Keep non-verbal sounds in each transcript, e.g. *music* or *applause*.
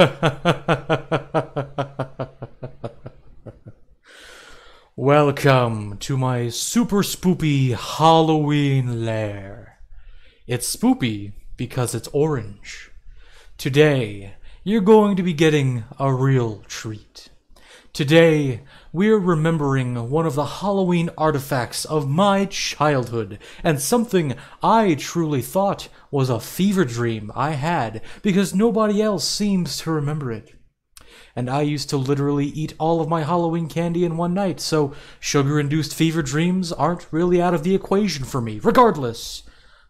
*laughs* Welcome to my super spoopy Halloween lair. It's spoopy because it's orange. Today, you're going to be getting a real treat. Today, we're remembering one of the Halloween artifacts of my childhood, and something I truly thought was a fever dream I had because nobody else seems to remember it. And I used to literally eat all of my Halloween candy in one night, so sugar induced fever dreams aren't really out of the equation for me. Regardless,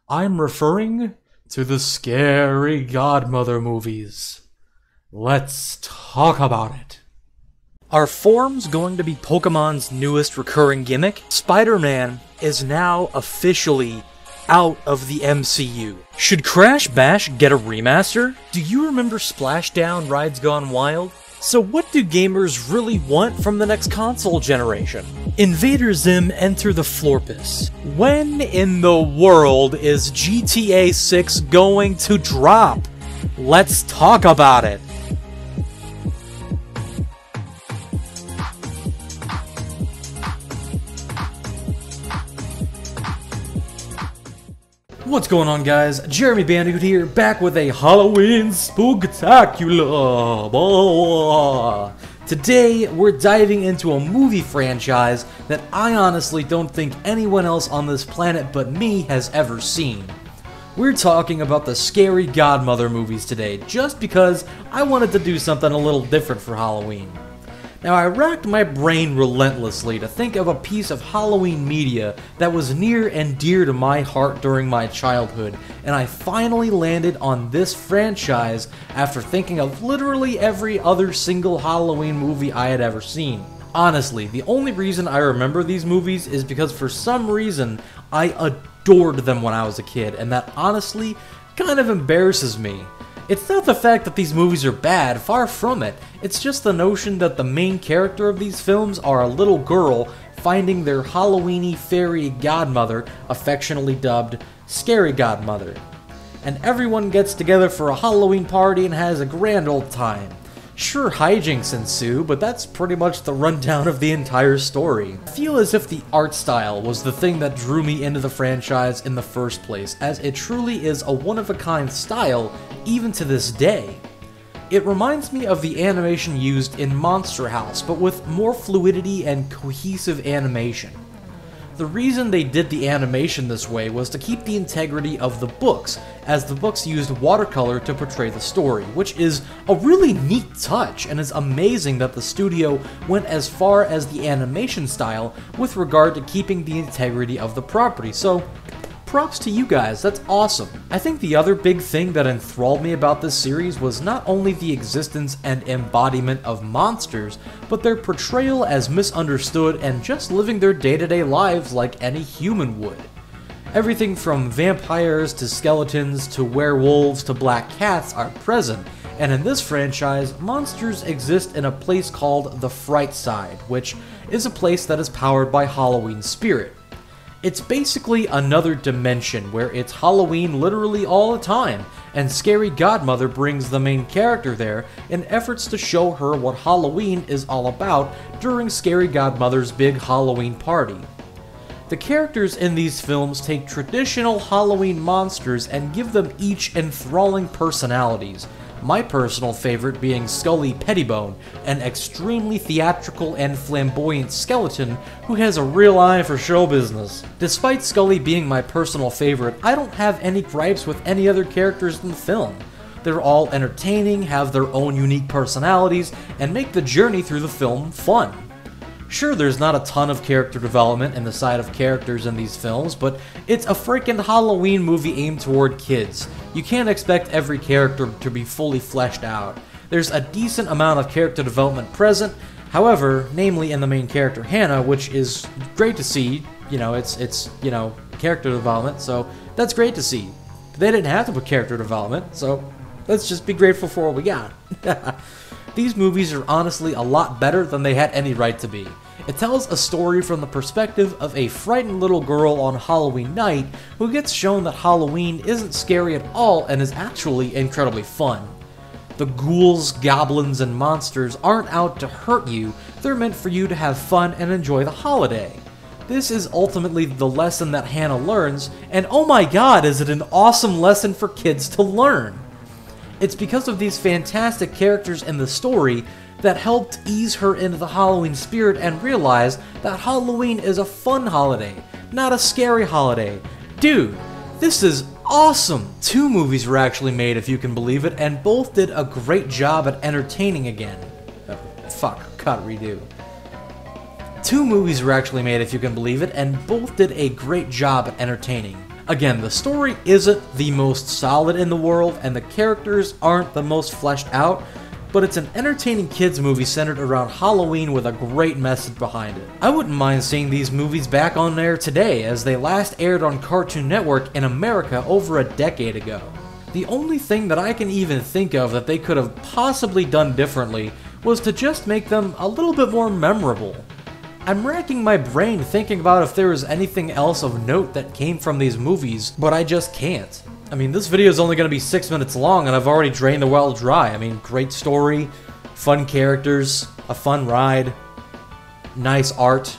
I'm referring to the scary Godmother movies. Let's talk about it. Are forms going to be Pokemon's newest recurring gimmick? Spider Man is now officially out of the MCU. Should Crash Bash get a remaster? Do you remember Splashdown Rides Gone Wild? So what do gamers really want from the next console generation? Invader Zim enter the Florpus. When in the world is GTA 6 going to drop? Let's talk about it. What's going on guys? Jeremy Bandicoot here, back with a Halloween Spooktacular! Today, we're diving into a movie franchise that I honestly don't think anyone else on this planet but me has ever seen. We're talking about the Scary Godmother movies today, just because I wanted to do something a little different for Halloween. Now, I racked my brain relentlessly to think of a piece of Halloween media that was near and dear to my heart during my childhood, and I finally landed on this franchise after thinking of literally every other single Halloween movie I had ever seen. Honestly, the only reason I remember these movies is because for some reason I adored them when I was a kid, and that honestly kind of embarrasses me. It's not the fact that these movies are bad, far from it. It's just the notion that the main character of these films are a little girl finding their Halloweeny fairy godmother, affectionately dubbed Scary Godmother. And everyone gets together for a Halloween party and has a grand old time. Sure, hijinks ensue, but that's pretty much the rundown of the entire story. I feel as if the art style was the thing that drew me into the franchise in the first place, as it truly is a one-of-a-kind style, even to this day. It reminds me of the animation used in Monster House, but with more fluidity and cohesive animation. The reason they did the animation this way was to keep the integrity of the books, as the books used watercolor to portray the story, which is a really neat touch, and is amazing that the studio went as far as the animation style with regard to keeping the integrity of the property, so props to you guys, that's awesome. I think the other big thing that enthralled me about this series was not only the existence and embodiment of monsters, but their portrayal as misunderstood and just living their day-to-day lives like any human would. Everything from vampires to skeletons to werewolves to black cats are present, and in this franchise, monsters exist in a place called the Fright Side, which is a place that is powered by Halloween spirit. It's basically another dimension where it's Halloween literally all the time, and Scary Godmother brings the main character there in efforts to show her what Halloween is all about during Scary Godmother's big Halloween party. The characters in these films take traditional Halloween monsters and give them each enthralling personalities, my personal favorite being Skully Pettibone, an extremely theatrical and flamboyant skeleton who has a real eye for show business. Despite Scully being my personal favorite, I don't have any gripes with any other characters in the film. They're all entertaining, have their own unique personalities, and make the journey through the film fun. Sure, there's not a ton of character development in the side of characters in these films, but it's a freaking Halloween movie aimed toward kids. You can't expect every character to be fully fleshed out. There's a decent amount of character development present, however, namely in the main character Hannah, which is great to see. You know, it's it's you know character development, so that's great to see. They didn't have to put character development, so let's just be grateful for what we got. *laughs* These movies are honestly a lot better than they had any right to be. It tells a story from the perspective of a frightened little girl on Halloween night who gets shown that Halloween isn't scary at all and is actually incredibly fun. The ghouls, goblins, and monsters aren't out to hurt you, they're meant for you to have fun and enjoy the holiday. This is ultimately the lesson that Hannah learns, and oh my god, is it an awesome lesson for kids to learn! It's because of these fantastic characters in the story that helped ease her into the Halloween spirit and realize that Halloween is a fun holiday, not a scary holiday. Dude, this is awesome! Two movies were actually made, if you can believe it, and both did a great job at entertaining again. Uh, fuck, cut, redo. Two movies were actually made, if you can believe it, and both did a great job at entertaining. Again, the story isn't the most solid in the world, and the characters aren't the most fleshed out, but it's an entertaining kids movie centered around Halloween with a great message behind it. I wouldn't mind seeing these movies back on air today, as they last aired on Cartoon Network in America over a decade ago. The only thing that I can even think of that they could have possibly done differently was to just make them a little bit more memorable. I'm racking my brain thinking about if there was anything else of note that came from these movies, but I just can't. I mean, this video is only going to be six minutes long, and I've already drained the well dry. I mean, great story, fun characters, a fun ride, nice art.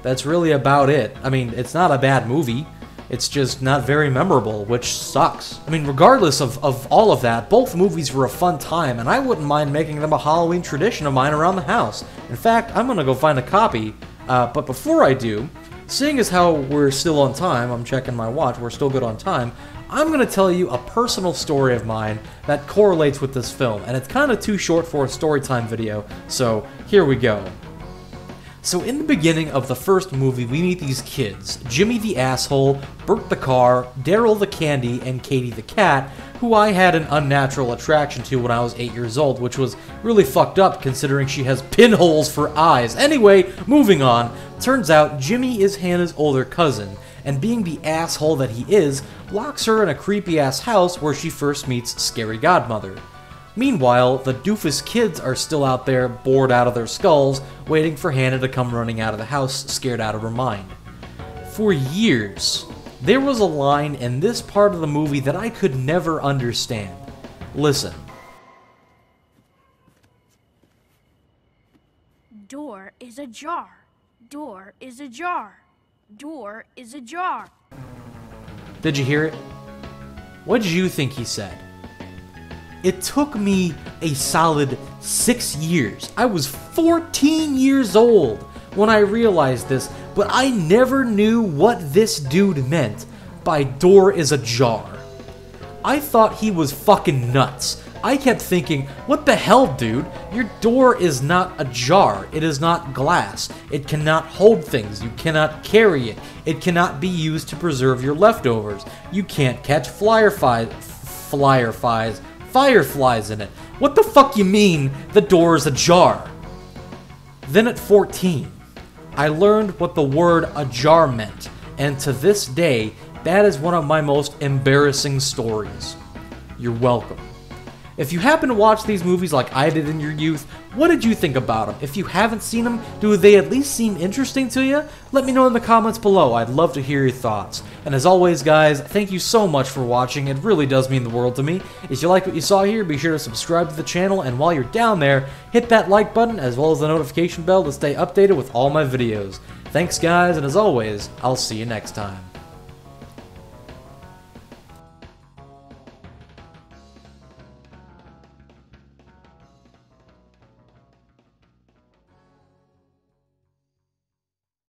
That's really about it. I mean, it's not a bad movie. It's just not very memorable, which sucks. I mean, regardless of, of all of that, both movies were a fun time, and I wouldn't mind making them a Halloween tradition of mine around the house. In fact, I'm gonna go find a copy, uh, but before I do, seeing as how we're still on time, I'm checking my watch, we're still good on time, I'm gonna tell you a personal story of mine that correlates with this film, and it's kinda too short for a storytime video, so here we go. So in the beginning of the first movie, we meet these kids, Jimmy the asshole, Bert the car, Daryl the candy, and Katie the cat, who I had an unnatural attraction to when I was 8 years old, which was really fucked up considering she has pinholes for eyes. Anyway, moving on, turns out Jimmy is Hannah's older cousin, and being the asshole that he is, locks her in a creepy ass house where she first meets Scary Godmother. Meanwhile, the doofus kids are still out there, bored out of their skulls, waiting for Hannah to come running out of the house, scared out of her mind. For years, there was a line in this part of the movie that I could never understand. Listen. Door is ajar. Door is ajar. Door is ajar. Did you hear it? What did you think he said? It took me a solid six years. I was 14 years old when I realized this, but I never knew what this dude meant by door is ajar. I thought he was fucking nuts. I kept thinking, what the hell, dude? Your door is not ajar. It is not glass. It cannot hold things. You cannot carry it. It cannot be used to preserve your leftovers. You can't catch flyer flyer flies, fireflies in it. What the fuck you mean the door is ajar? Then at 14, I learned what the word ajar meant, and to this day, that is one of my most embarrassing stories. You're welcome. If you happen to watch these movies like I did in your youth, what did you think about them? If you haven't seen them, do they at least seem interesting to you? Let me know in the comments below, I'd love to hear your thoughts. And as always guys, thank you so much for watching, it really does mean the world to me. If you like what you saw here, be sure to subscribe to the channel, and while you're down there, hit that like button as well as the notification bell to stay updated with all my videos. Thanks guys, and as always, I'll see you next time.